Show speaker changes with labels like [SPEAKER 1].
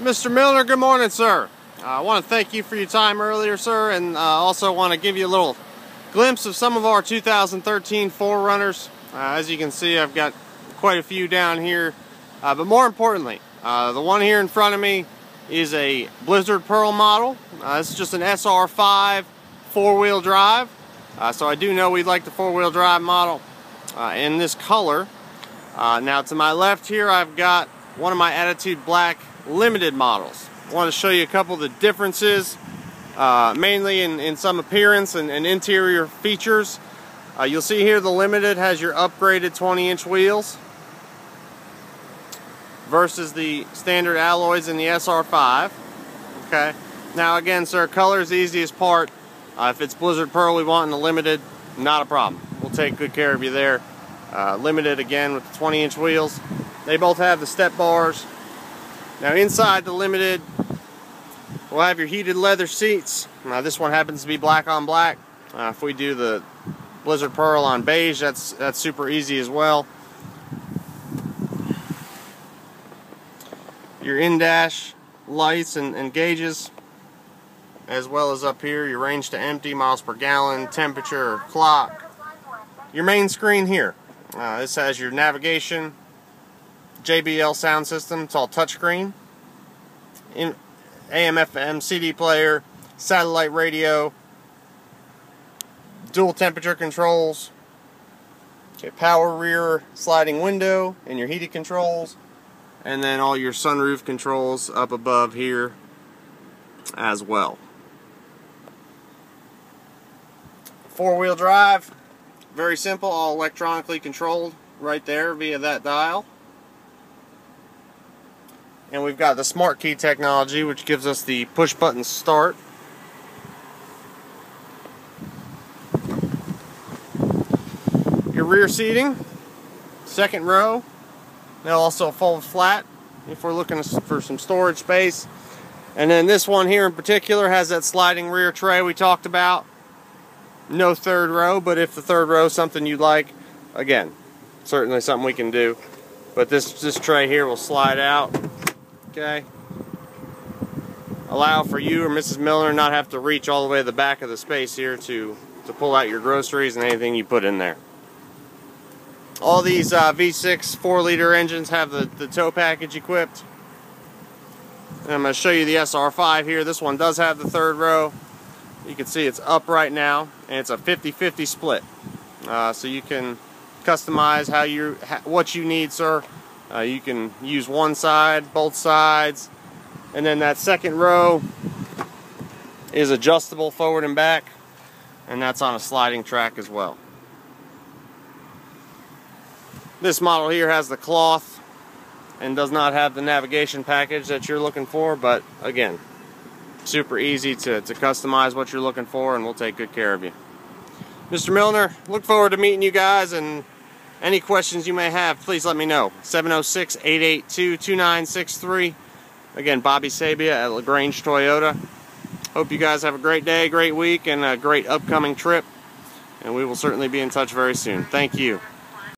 [SPEAKER 1] Mr. Milner, good morning, sir. Uh, I want to thank you for your time earlier, sir, and uh, also want to give you a little glimpse of some of our 2013 4Runners. Uh, as you can see, I've got quite a few down here, uh, but more importantly, uh, the one here in front of me is a Blizzard Pearl model. Uh, this is just an SR5 four-wheel drive, so I do know we'd like the four-wheel drive model in this color. now to my left here, I've got one of my Attitude Black limited models. I want to show you a couple of the differences, uh, mainly in, in some appearance and, and interior features. Uh, you'll see here the limited has your upgraded 20 inch wheels versus the standard alloys in the SR5. Okay. Now again, sir, color is the easiest part. Uh, if it's Blizzard Pearl we want in the limited, not a problem. We'll take good care of you there. Uh, limited again with the 20 inch wheels. They both have the step bars. Now inside the Limited, we'll have your heated leather seats. Now this one happens to be black on black. Uh, if we do the Blizzard Pearl on beige, that's that's super easy as well. Your in-dash lights and, and gauges, as well as up here, your range to empty, miles per gallon, temperature, clock. Your main screen here. Uh, this has your navigation, JBL sound system. It's all touchscreen. AM, FM, CD player, satellite radio, dual temperature controls, okay, power rear sliding window, and your heated controls, and then all your sunroof controls up above here as well. Four-wheel drive, very simple, all electronically controlled right there via that dial. And we've got the smart key technology, which gives us the push button start. Your rear seating, second row. They'll also fold flat if we're looking for some storage space. And then this one here in particular has that sliding rear tray we talked about. No third row, but if the third row is something you'd like, again, certainly something we can do. But this, this tray here will slide out okay? Allow for you or Mrs. Milner not have to reach all the way to the back of the space here to, to pull out your groceries and anything you put in there. All these uh, V6 4 liter engines have the, the tow package equipped. And I'm going to show you the SR5 here. This one does have the third row. You can see it's up right now and it's a 50-50 split. Uh, so you can customize how you what you need, sir. Uh, you can use one side, both sides, and then that second row is adjustable forward and back, and that's on a sliding track as well. This model here has the cloth and does not have the navigation package that you're looking for, but again, super easy to, to customize what you're looking for, and we'll take good care of you. Mr. Milner, look forward to meeting you guys and any questions you may have, please let me know. 706-882-2963. Again, Bobby Sabia at LaGrange Toyota. Hope you guys have a great day, great week, and a great upcoming trip. And we will certainly be in touch very soon. Thank you.